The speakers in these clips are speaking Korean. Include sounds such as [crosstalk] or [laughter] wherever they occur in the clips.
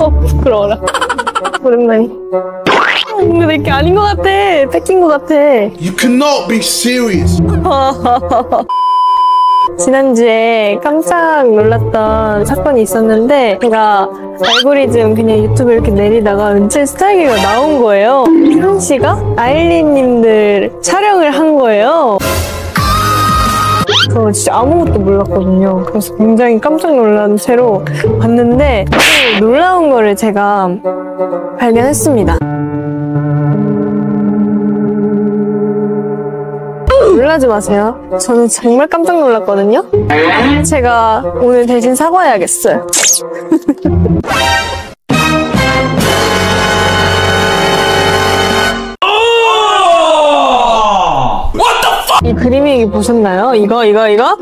어, 부끄러워라. 오랜만이. 근데 내게 아닌 것 같아. 뺏긴 것 같아. You cannot be serious. 지난주에 깜짝 놀랐던 사건이 있었는데 제가 알고리즘 그냥 유튜브 이렇게 내리다가 은채 스타일기가 나온 거예요. 현 씨가 아일린님들 촬영을 한 거예요. 저 진짜 아무것도 몰랐거든요. 그래서 굉장히 깜짝 놀란 채로 봤는데 또 놀라운 거를 제가 발견했습니다. 놀라지 마세요. 저는 정말 깜짝 놀랐거든요. 제가 오늘 대신 사과해야겠어요. [laughs] 이 그림이 보셨나요? 이거 이거 이거?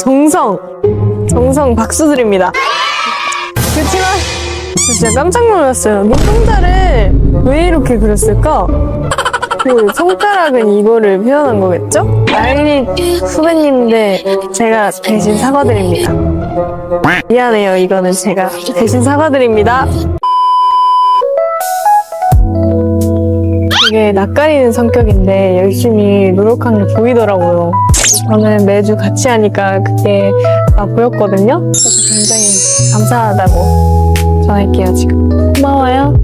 정성 정성 박수 드립니다. 그렇지만 진짜 깜짝 놀랐어요. 눈동자를 왜 이렇게 그렸을까? 그 손가락은 이거를 표현한 거겠죠? 아일리 후배님인데 제가 대신 사과드립니다. 미안해요. 이거는 제가 대신 사과드립니다. 낯가리는 성격인데 열심히 노력한 게 보이더라고요. 저는 매주 같이 하니까 그게 다 보였거든요. 그래서 굉장히 감사하다고 전할게요, 지금. 고마워요.